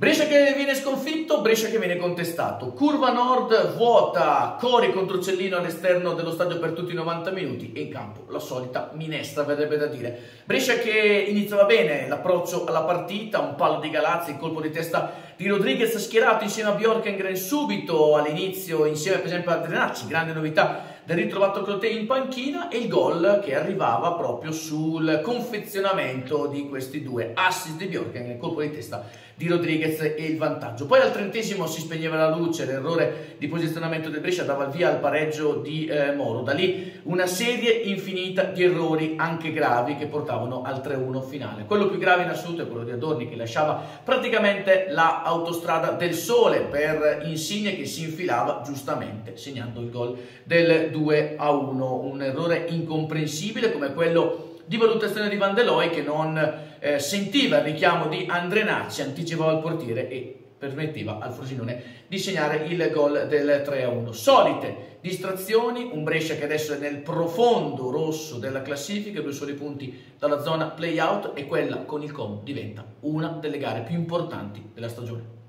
Brescia che viene sconfitto, Brescia che viene contestato. Curva nord vuota, Cori contro Cellino all'esterno dello stadio per tutti i 90 minuti e in campo la solita minestra verrebbe da dire. Brescia che iniziava bene l'approccio alla partita, un palo di Galazzi, colpo di testa di Rodriguez schierato insieme a Bjorkengren subito all'inizio, insieme per esempio a Drenacci, grande novità ritrovato Cloté in panchina e il gol che arrivava proprio sul confezionamento di questi due assist di Bjorkengren, colpo di testa di Rodriguez e il vantaggio. Poi al trentesimo si spegneva la luce, l'errore di posizionamento del Brescia dava il via al pareggio di eh, Moro. Da lì una serie infinita di errori anche gravi che portavano al 3-1 finale. Quello più grave in assoluto è quello di Adorni che lasciava praticamente l'autostrada del sole per Insigne che si infilava giustamente segnando il gol del 2-1. Un errore incomprensibile come quello di valutazione di Van Deloy che non eh, sentiva il richiamo di Andrenacci, anticipava il portiere e permetteva al Frosinone di segnare il gol del 3-1. Solite distrazioni, un Brescia che adesso è nel profondo rosso della classifica, due soli punti dalla zona play-out e quella con il Com diventa una delle gare più importanti della stagione.